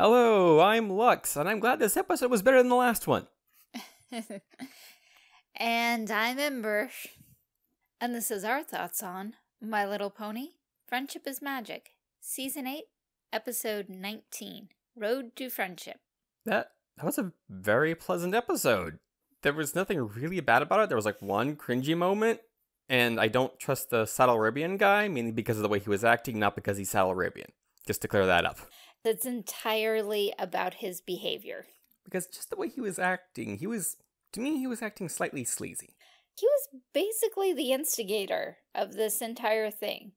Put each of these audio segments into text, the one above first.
Hello, I'm Lux, and I'm glad this episode was better than the last one. and I'm Ember. And this is our thoughts on My Little Pony Friendship is Magic, Season 8, Episode 19 Road to Friendship. That, that was a very pleasant episode. There was nothing really bad about it. There was like one cringy moment, and I don't trust the Saddle Arabian guy, mainly because of the way he was acting, not because he's Saddle Arabian. Just to clear that up. It's entirely about his behavior. Because just the way he was acting, he was, to me, he was acting slightly sleazy. He was basically the instigator of this entire thing.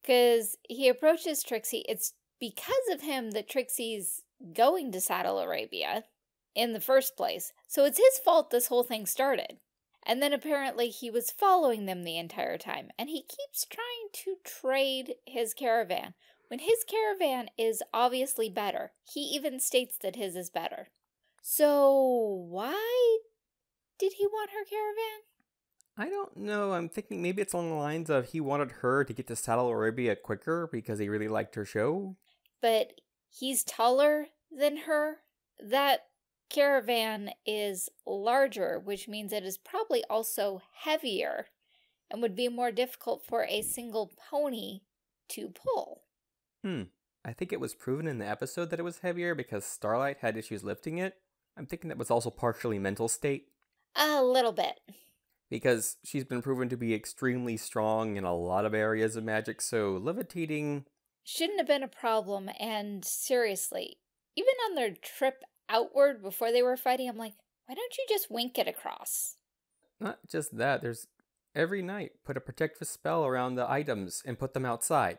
Because he approaches Trixie. It's because of him that Trixie's going to Saddle Arabia in the first place. So it's his fault this whole thing started. And then apparently he was following them the entire time. And he keeps trying to trade his caravan, when his caravan is obviously better. He even states that his is better. So why did he want her caravan? I don't know. I'm thinking maybe it's along the lines of he wanted her to get to Saddle Arabia quicker because he really liked her show. But he's taller than her. That caravan is larger, which means it is probably also heavier and would be more difficult for a single pony to pull. Hmm. I think it was proven in the episode that it was heavier because Starlight had issues lifting it. I'm thinking that was also partially mental state. A little bit. Because she's been proven to be extremely strong in a lot of areas of magic, so levitating. Shouldn't have been a problem, and seriously, even on their trip outward before they were fighting, I'm like, why don't you just wink it across? Not just that, there's every night put a protective spell around the items and put them outside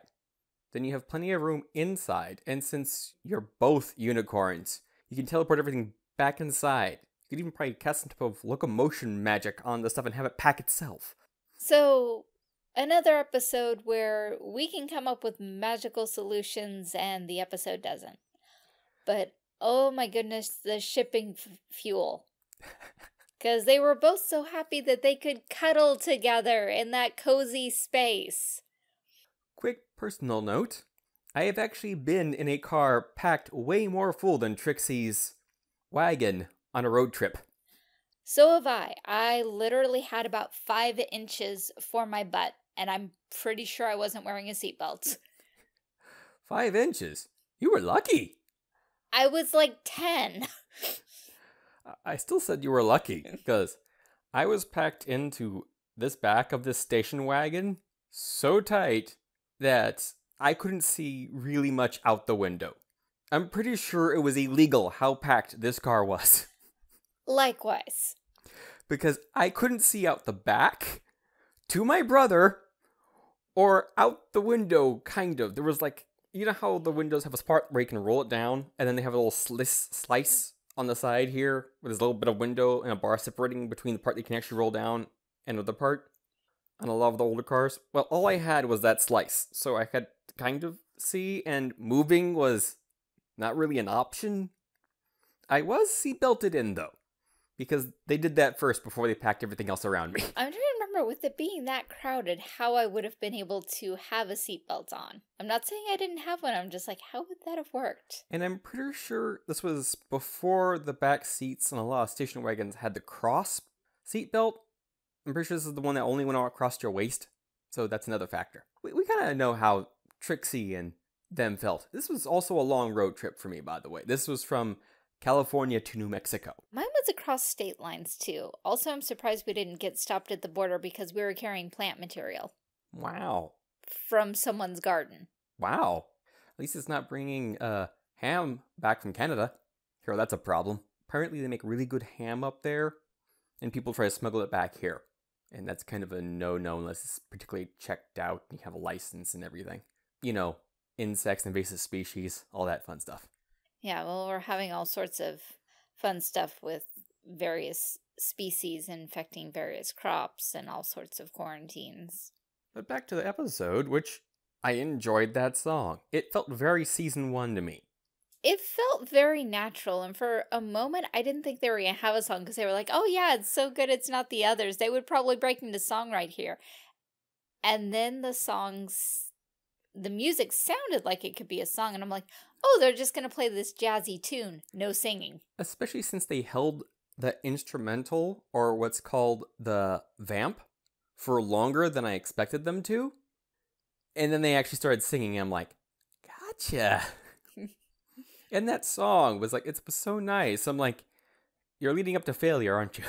then you have plenty of room inside. And since you're both unicorns, you can teleport everything back inside. You could even probably cast some type of locomotion magic on the stuff and have it pack itself. So, another episode where we can come up with magical solutions and the episode doesn't. But oh my goodness, the shipping fuel. Because they were both so happy that they could cuddle together in that cozy space. Personal note I have actually been in a car packed way more full than Trixie's wagon on a road trip. So have I. I literally had about five inches for my butt, and I'm pretty sure I wasn't wearing a seatbelt. Five inches? You were lucky. I was like 10. I still said you were lucky because I was packed into this back of this station wagon so tight that I couldn't see really much out the window. I'm pretty sure it was illegal how packed this car was. Likewise. Because I couldn't see out the back to my brother or out the window, kind of. There was like, you know how the windows have a part where you can roll it down and then they have a little slice, slice on the side here with this little bit of window and a bar separating between the part that you can actually roll down and the part? On a lot of the older cars. Well, all I had was that slice, so I could kind of see, and moving was not really an option. I was seatbelted in though, because they did that first before they packed everything else around me. I'm trying to remember, with it being that crowded, how I would have been able to have a seatbelt on. I'm not saying I didn't have one, I'm just like, how would that have worked? And I'm pretty sure this was before the back seats on a lot of station wagons had the cross seatbelt I'm pretty sure this is the one that only went across your waist. So that's another factor. We, we kind of know how Trixie and them felt. This was also a long road trip for me, by the way. This was from California to New Mexico. Mine was across state lines too. Also, I'm surprised we didn't get stopped at the border because we were carrying plant material. Wow. From someone's garden. Wow. At least it's not bringing uh, ham back from Canada. Here, that's a problem. Apparently, they make really good ham up there, and people try to smuggle it back here and that's kind of a no-no unless it's particularly checked out and you have a license and everything. You know, insects, invasive species, all that fun stuff. Yeah, well, we're having all sorts of fun stuff with various species infecting various crops and all sorts of quarantines. But back to the episode, which I enjoyed that song. It felt very season one to me it felt very natural. And for a moment, I didn't think they were to have a song because they were like, oh, yeah, it's so good it's not the others. They would probably break into song right here. And then the songs the music sounded like it could be a song, and I'm like, oh, they're just gonna play this jazzy tune, no singing. Especially since they held the instrumental, or what's called the vamp, for longer than I expected them to. And then they actually started singing, and I'm like, gotcha. And that song was like, it was so nice. I'm like, you're leading up to failure, aren't you?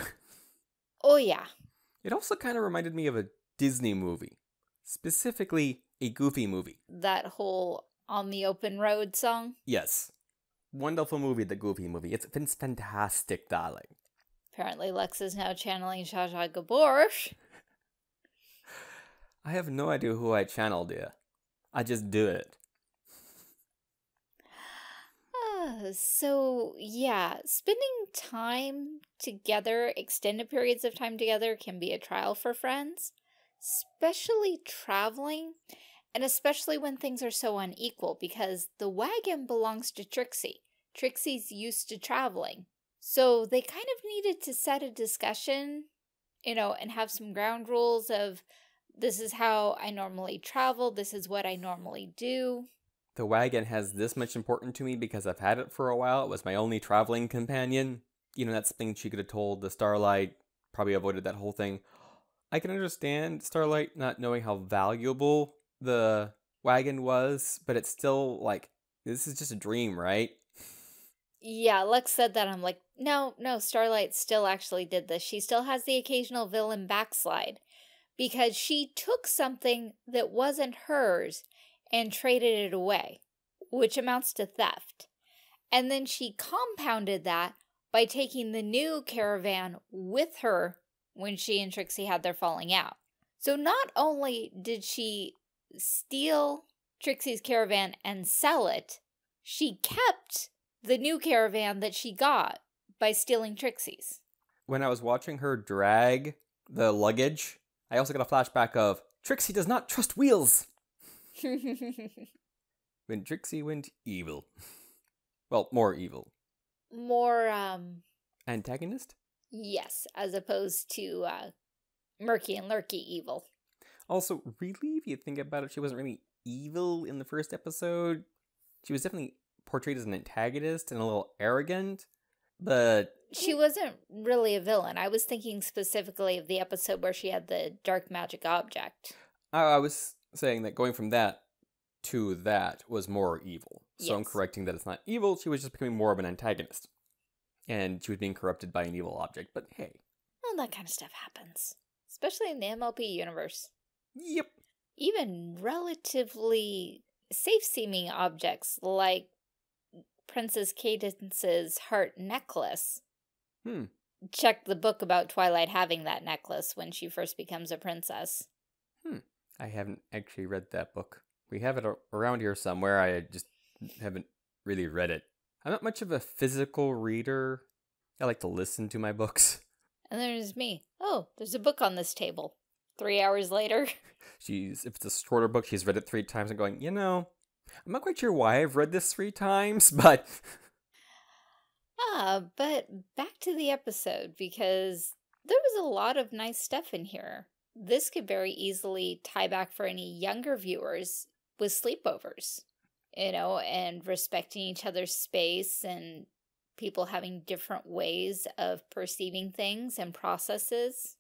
Oh, yeah. It also kind of reminded me of a Disney movie, specifically a Goofy movie. That whole On the Open Road song. Yes. Wonderful movie, the Goofy movie. It's, it's fantastic, darling. Apparently, Lex is now channeling Zsa Zsa Gabor. I have no idea who I channel, dear. I just do it. So, yeah, spending time together, extended periods of time together, can be a trial for friends, especially traveling, and especially when things are so unequal because the wagon belongs to Trixie. Trixie's used to traveling. So they kind of needed to set a discussion, you know, and have some ground rules of this is how I normally travel, this is what I normally do. The wagon has this much important to me because I've had it for a while. It was my only traveling companion. You know, that's something she could have told the Starlight, probably avoided that whole thing. I can understand Starlight not knowing how valuable the wagon was, but it's still like, this is just a dream, right? Yeah, Lex said that. I'm like, no, no, Starlight still actually did this. She still has the occasional villain backslide because she took something that wasn't hers and traded it away, which amounts to theft. And then she compounded that by taking the new caravan with her when she and Trixie had their falling out. So not only did she steal Trixie's caravan and sell it, she kept the new caravan that she got by stealing Trixie's. When I was watching her drag the luggage, I also got a flashback of Trixie does not trust wheels. when Trixie went evil. Well, more evil. More, um. Antagonist? Yes, as opposed to uh, murky and lurky evil. Also, really, if you think about it, she wasn't really evil in the first episode. She was definitely portrayed as an antagonist and a little arrogant, but she wasn't really a villain. I was thinking specifically of the episode where she had the dark magic object. I, I was saying that going from that to that was more evil. So yes. I'm correcting that it's not evil. She was just becoming more of an antagonist. And she was being corrupted by an evil object. But hey. Well, that kind of stuff happens. Especially in the MLP universe. Yep. Even relatively safe seeming objects like Princess Cadance's heart necklace. Hmm. Check the book about Twilight having that necklace when she first becomes a princess. Hmm. I haven't actually read that book. We have it around here somewhere. I just haven't really read it. I'm not much of a physical reader. I like to listen to my books. And there's me. Oh, there's a book on this table. Three hours later. she's if it's a shorter book, she's read it three times and going, you know, I'm not quite sure why I've read this three times, but Ah, but back to the episode because there was a lot of nice stuff in here. This could very easily tie back for any younger viewers with sleepovers, you know, and respecting each other's space and people having different ways of perceiving things and processes.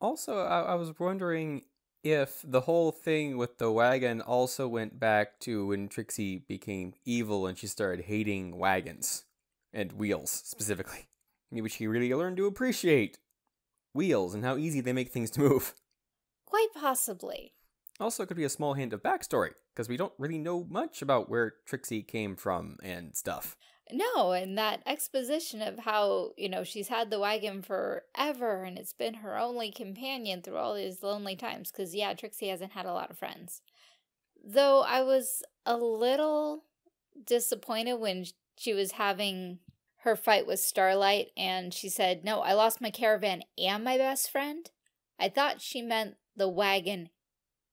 Also, I, I was wondering if the whole thing with the wagon also went back to when Trixie became evil and she started hating wagons and wheels specifically. Maybe she really learned to appreciate wheels and how easy they make things to move. Quite possibly. Also, it could be a small hint of backstory, because we don't really know much about where Trixie came from and stuff. No, and that exposition of how, you know, she's had the wagon forever and it's been her only companion through all these lonely times. Because, yeah, Trixie hasn't had a lot of friends. Though I was a little disappointed when she was having her fight with Starlight and she said, No, I lost my caravan and my best friend. I thought she meant the wagon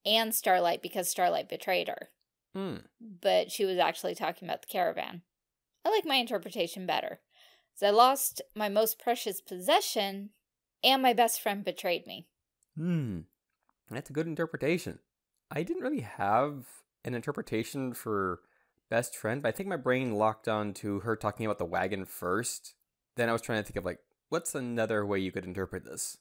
and Starlight because Starlight betrayed her. Mm. But she was actually talking about the caravan. I like my interpretation better. So I lost my most precious possession and my best friend betrayed me. Hmm. That's a good interpretation. I didn't really have an interpretation for best friend, but I think my brain locked on to her talking about the wagon first. Then I was trying to think of like, what's another way you could interpret this?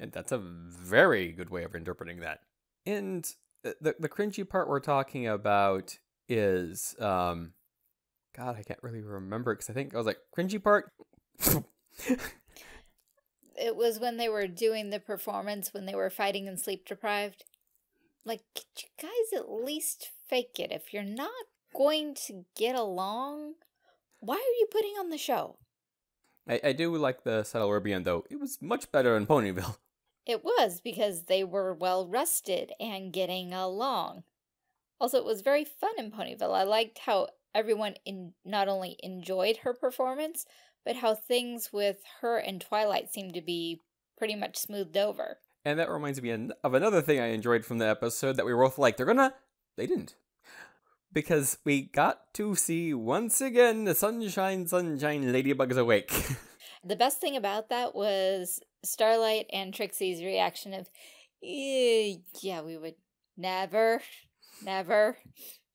And that's a very good way of interpreting that. And the the cringy part we're talking about is um God, I can't really remember because I think I was like cringy part. it was when they were doing the performance when they were fighting and sleep deprived. Like, could you guys at least fake it? If you're not going to get along, why are you putting on the show? I, I do like the Saddle Arabian though. It was much better in Ponyville. It was because they were well rested and getting along. Also, it was very fun in Ponyville. I liked how everyone in not only enjoyed her performance, but how things with her and Twilight seemed to be pretty much smoothed over. And that reminds me of another thing I enjoyed from the episode that we were both like, they're gonna. They didn't. Because we got to see once again the sunshine, sunshine, Ladybug's awake. the best thing about that was Starlight and Trixie's reaction of, yeah, we would never, never.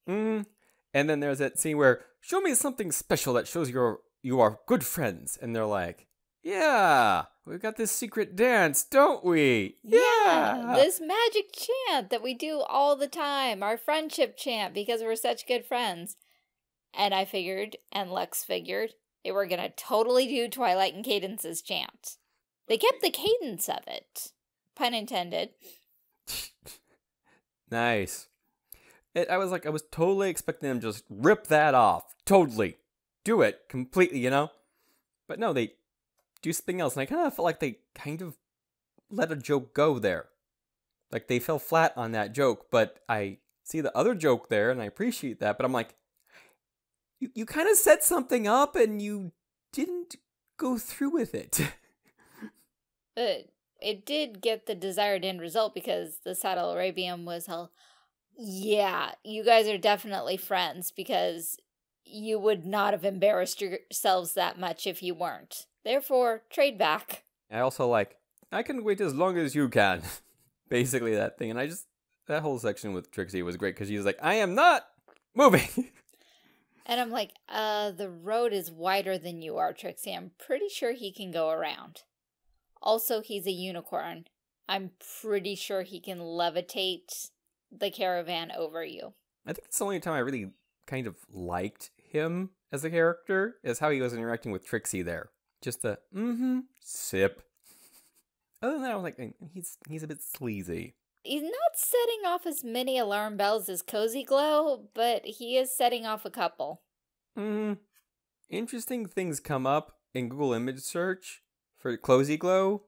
Mm. And then there's that scene where, show me something special that shows you're you are good friends. And they're like, yeah, we've got this secret dance, don't we? Yeah. yeah, this magic chant that we do all the time, our friendship chant because we're such good friends. And I figured, and Lex figured, they were going to totally do Twilight and Cadance's chant. They kept the cadence of it. Pun intended. nice. It, I was like, I was totally expecting them to just rip that off. Totally do it completely, you know? But no, they do something else. And I kind of felt like they kind of let a joke go there. Like they fell flat on that joke, but I see the other joke there and I appreciate that. But I'm like, you, you kind of set something up and you didn't go through with it. but it did get the desired end result because the Saddle Arabian was hell. Yeah, you guys are definitely friends because you would not have embarrassed yourselves that much if you weren't. Therefore, trade back. I also like, I can wait as long as you can. Basically, that thing. And I just, that whole section with Trixie was great because she's like, I am not moving. and I'm like, uh, the road is wider than you are, Trixie. I'm pretty sure he can go around. Also, he's a unicorn. I'm pretty sure he can levitate the caravan over you. I think it's the only time I really kind of liked him as a character is how he was interacting with Trixie there. Just the mm-hmm sip. Other than that, I was like, he's he's a bit sleazy. He's not setting off as many alarm bells as Cozy Glow, but he is setting off a couple. Hmm. Interesting things come up in Google image search for Cozy Glow.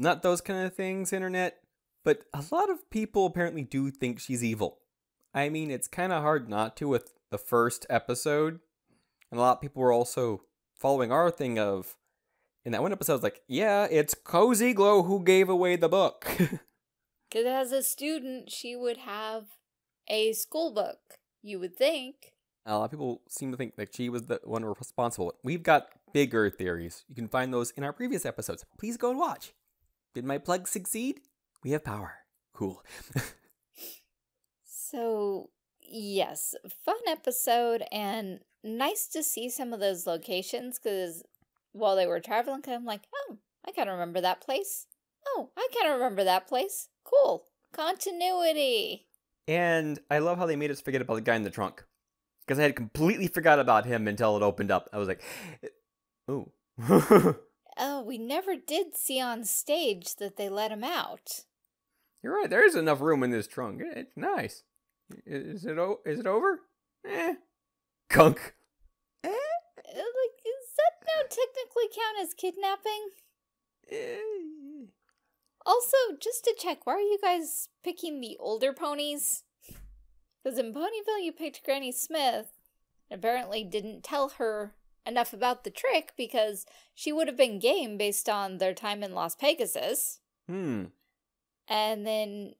Not those kind of things, internet, but a lot of people apparently do think she's evil. I mean, it's kind of hard not to with the first episode. And a lot of people were also following our thing of, in that one episode, like, yeah, it's Cozy Glow who gave away the book. Because as a student, she would have a school book, you would think. A lot of people seem to think that she was the one responsible. We've got bigger theories. You can find those in our previous episodes. Please go and watch. Did my plug succeed? We have power. Cool. so, yes, fun episode and nice to see some of those locations because while they were traveling, I'm like, oh, I kind of remember that place. Oh, I kind of remember that place. Cool. Continuity. And I love how they made us forget about the guy in the trunk. Because I had completely forgot about him until it opened up. I was like, oh. oh, we never did see on stage that they let him out. You're right. There is enough room in this trunk. It's nice. Is it o- is it over? Eh. Kunk. Eh? Uh, like, does that now technically count as kidnapping? Eh. Also, just to check, why are you guys picking the older ponies? Because in Ponyville, you picked Granny Smith. Apparently, didn't tell her enough about the trick because she would have been game based on their time in Las Pegasus. Hmm. And then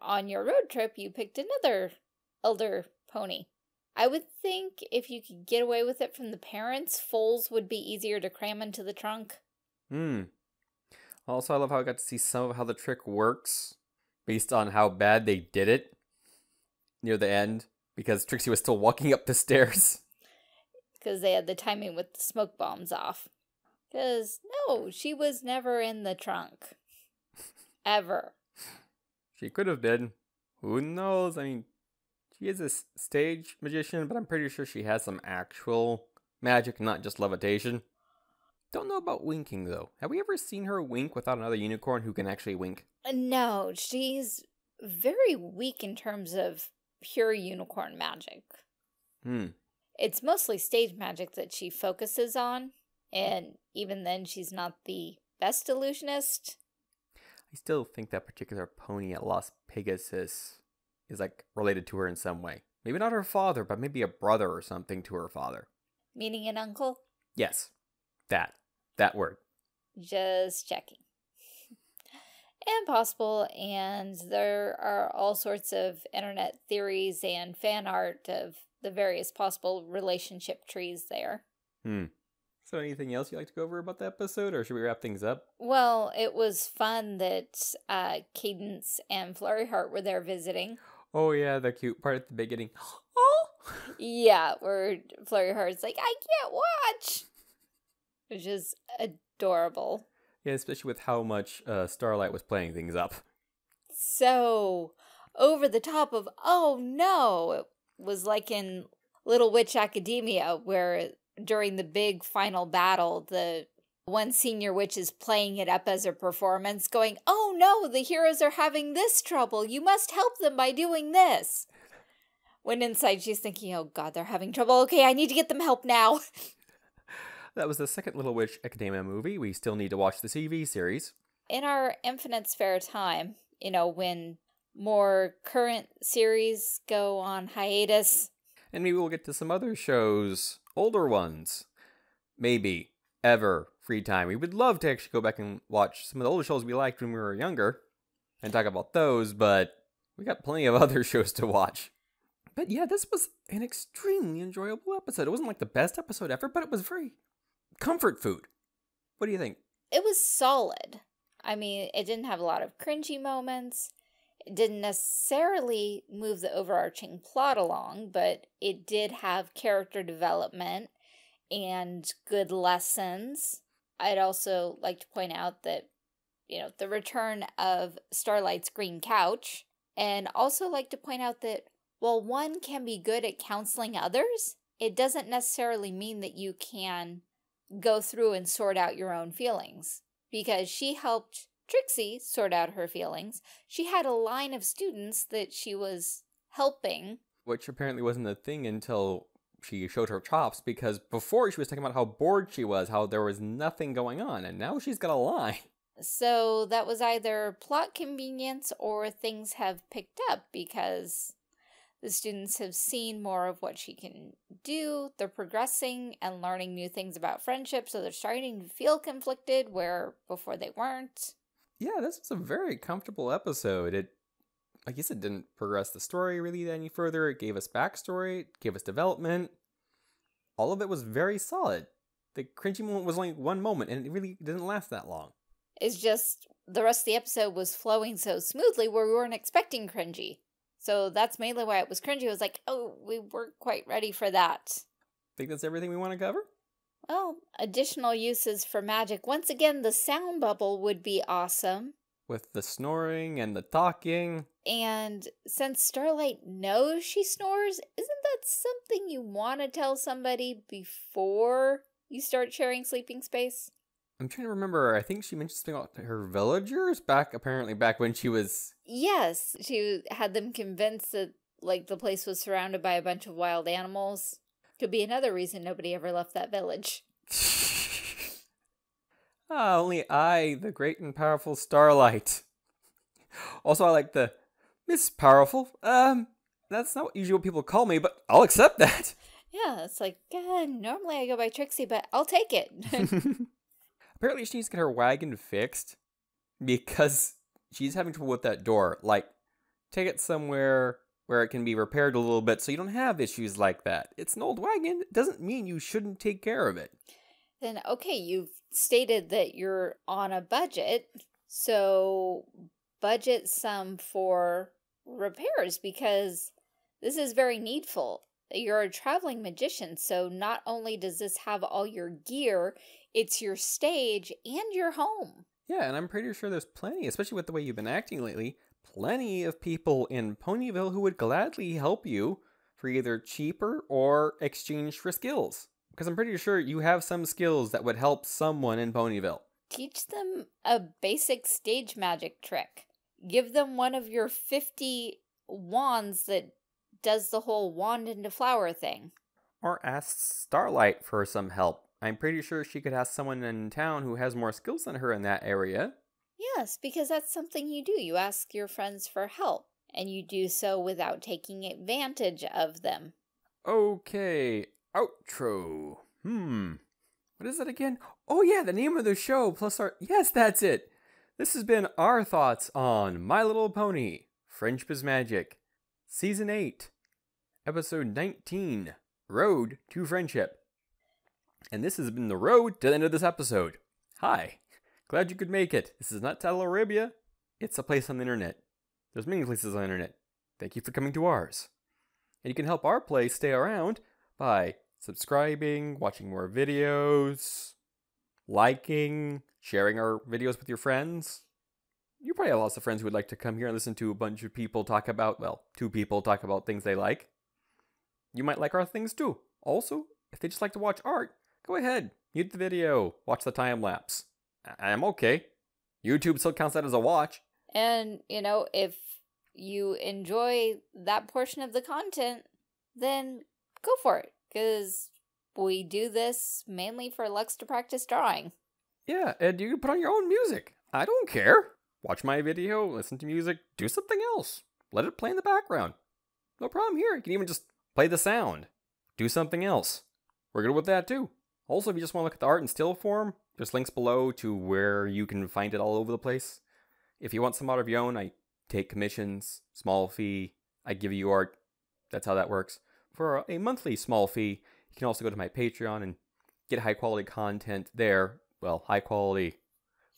on your road trip, you picked another elder pony. I would think if you could get away with it from the parents, foals would be easier to cram into the trunk. Hmm. Also, I love how I got to see some of how the trick works based on how bad they did it near the end. because Trixie was still walking up the stairs. Because they had the timing with the smoke bombs off. Because, no, she was never in the trunk. Ever. She could have been. Who knows? I mean, she is a s- stage magician, but I'm pretty sure she has some actual magic, not just levitation. Don't know about winking, though. Have we ever seen her wink without another unicorn who can actually wink? Uh, No, she's very weak in terms of pure unicorn magic. Hmm. It's mostly stage magic that she focuses on, and even then, she's not the best illusionist. I still think that particular pony at Las Pegasus is like related to her in some way. Maybe not her father, but maybe a brother or something to her father. Meaning an uncle? Yes, that. That word. Just checking. and possible, and there are all sorts of internet theories and fan art of the various possible relationship trees there. Hmm. So, anything else you'd like to go over about the episode, or should we wrap things up? Well, it was fun that uh, Cadance and Flurry Heart were there visiting. Oh, yeah, the cute part at the beginning. Oh! Yeah, where Flurry Heart's like, I can't watch! Which is adorable. Yeah, especially with how much uh, Starlight was playing things up. So over the top of, oh no! Was like in Little Witch Academia, where during the big final battle, the one senior witch is playing it up as a performance, going, oh no, the heroes are having this trouble. You must help them by doing this. When inside she's thinking, oh god, they're having trouble. Okay, I need to get them help now. That was the second Little Witch Academia movie. We still need to watch the TV series. In our infinite spare time, you know, when more current series go on hiatus, And maybe we'll get to some other shows, older ones. Maybe. Ever. Free time. We would love to actually go back and watch some of the older shows we liked when we were younger and talk about those, but we got plenty of other shows to watch. But yeah, this was an extremely enjoyable episode. It wasn't like the best episode ever, but it was very comfort food. What do you think? it was solid. I mean, it didn't have a lot of cringy moments. Didn't necessarily move the overarching plot along, but it did have character development and good lessons. I'd also like to point out that, you know, the return of Starlight's green couch, and also like to point out that while one can be good at counseling others, it doesn't necessarily mean that you can go through and sort out your own feelings because she helped Trixie sort out her feelings. She had a line of students that she was helping. Which apparently wasn't a thing until she showed her chops, because before she was talking about how bored she was, how there was nothing going on, and now she's got a line. So that was either plot convenience or things have picked up because the students have seen more of what she can do. They're progressing and learning new things about friendship, so they're starting to feel conflicted where before they weren't. Yeah, this was a very comfortable episode. It, I guess, it didn't progress the story really any further. It gave us backstory, it gave us development. All of it was very solid. The cringy moment was only one moment, and it really didn't last that long. It's just the rest of the episode was flowing so smoothly where we weren't expecting cringy. So that's mainly why it was cringy. It was like, oh, we weren't quite ready for that. Think that's everything we want to cover? Well, additional uses for magic. Once again, the sound bubble would be awesome. With the snoring and the talking. And since Starlight knows she snores, isn't that something you want to tell somebody before you start sharing sleeping space? I'm trying to remember. I think she mentioned something about her villagers back, apparently, back when she was. Yes, she had them convinced that like the place was surrounded by a bunch of wild animals. Could be another reason nobody ever left that village. ah, only I, the great and powerful Starlight. Also, I like the Miss Powerful. Um, that's not usually what people call me, but I'll accept that. Yeah, it's like, God, normally I go by Trixie, but I'll take it. Apparently, she needs to get her wagon fixed because she's having trouble with that door. Like, take it somewhere where it can be repaired a little bit so you don't have issues like that. It's an old wagon. It doesn't mean you shouldn't take care of it. then, okay, you've stated that you're on a budget, so budget some for repairs because This is very needful. You're a traveling magician, so not only does this have all your gear, it's your stage and your home. Yeah, and I'm pretty sure there's plenty, especially with the way you've been acting lately, plenty of people in Ponyville who would gladly help you for either cheaper or exchange for skills. Because I'm pretty sure you have some skills that would help someone in Ponyville. Teach them a basic stage magic trick. Give them one of your 50 wands that does the whole wand into flower thing. Or ask Starlight for some help. I'm pretty sure she could ask someone in town who has more skills than her in that area. Yes, because that's something you do. You ask your friends for help, and you do so without taking advantage of them. Okay, outro. Hmm. What is that again? Oh, yeah, the name of the show plus our. Yes, that's it. This has been our thoughts on My Little Pony Friendship is Magic, Season 8, Episode 19 Road to Friendship. And this has been the road to the end of this episode. Hi, glad you could make it. This is not Saddle Arabia, it's a place on the internet. There's many places on the internet. Thank you for coming to ours. And you can help our place stay around by subscribing, watching more videos, liking, sharing our videos with your friends. You probably have lots of friends who would like to come here and listen to a bunch of people talk about, well, two people talk about things they like. You might like our things too. Also, if they just like to watch art, go ahead, mute the video, watch the time lapse. I- I'm okay. YouTube still counts that as a watch. And, you know, if you enjoy that portion of the content, then go for it. Because we do this mainly for Lux to practice drawing. Yeah, and you can put on your own music. I don't care. Watch my video, listen to music, do something else. Let it play in the background. No problem here. You can even just play the sound. Do something else. We're good with that too. Also, if you just want to look at the art in still form, there's links below to where you can find it all over the place. If you want some art of your own, I take commissions, small fee. I give you art. That's how that works. For a monthly small fee, you can also go to my Patreon and get high quality content there. Well, high quality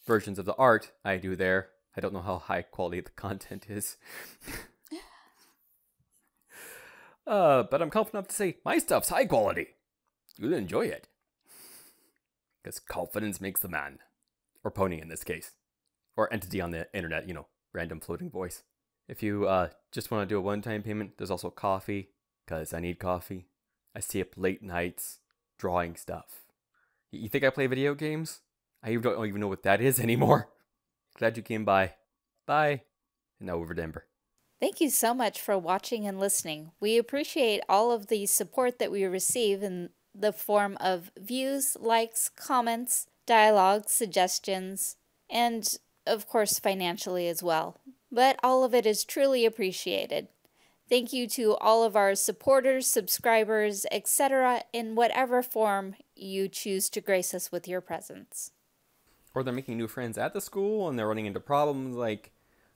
versions of the art I do there. I don't know how high quality the content is. uh, but I'm confident enough to say my stuff's high quality. You'll enjoy it. Because confidence makes the man. Or pony in this case. Or entity on the internet, you know, random floating voice. If you uh, just want to do a one time payment, there's also Ko-fi, because I need coffee. I stay up late nights drawing stuff. You think I play video games? I don't even know what that is anymore. Glad you came by. Bye. And now over to Ember. Thank you so much for watching and listening. We appreciate all of the support that we receive in the form of views, likes, comments, dialogues, suggestions, and of course financially as well. But all of it is truly appreciated. Thank you to all of our supporters, subscribers, etc., in whatever form you choose to grace us with your presence. Or they're making new friends at the school and they're running into problems like,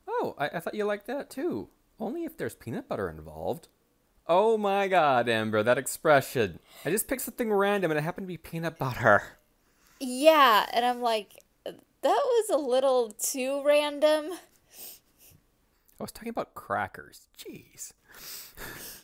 oh, I, I thought you liked that too. Only if there's peanut butter involved. Oh my god, Ember, that expression. I just picked something random and it happened to be peanut butter. Yeah, and I'm like, that was a little too random. I was talking about crackers. Jeez.